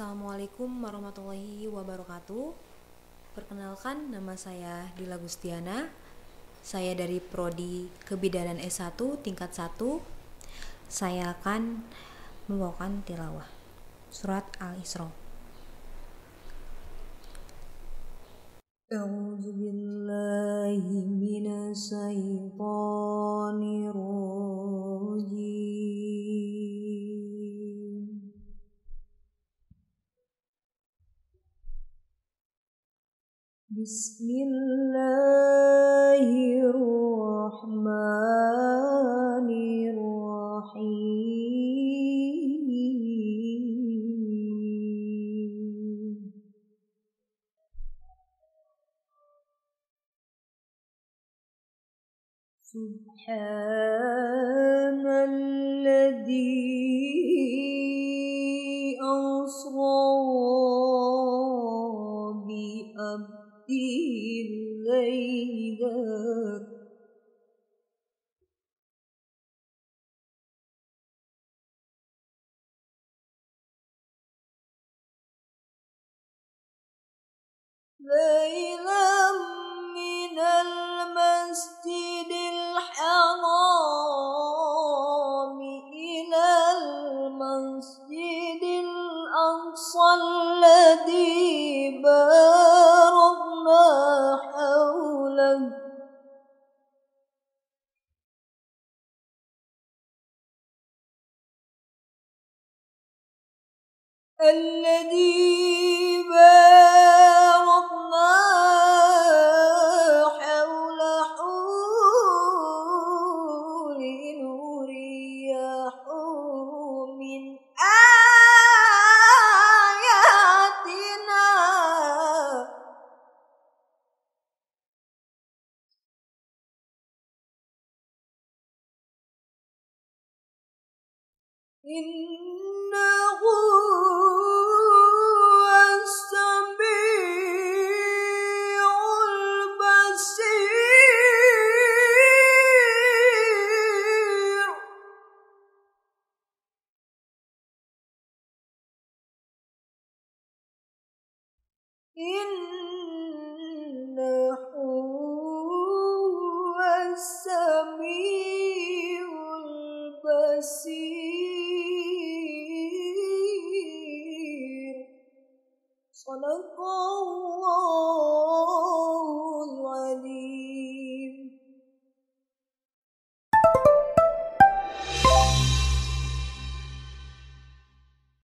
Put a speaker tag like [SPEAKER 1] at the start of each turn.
[SPEAKER 1] Assalamualaikum warahmatullahi wabarakatuh. Perkenalkan nama saya Dila Gustiana. Saya dari prodi Kebidanan S1 tingkat 1. Saya akan membawakan tilawah surat Al-Isra. A'udzu بسم الله الرحمن الرحيم. سبحان الذي بأبده ليلا من المسجد الحرام إلى المسجد الأقصى الذي باركنا الذي باركنا حوله لنريه من آياتنا. إنه إنه هو السميع البصير. صدق الله العظيم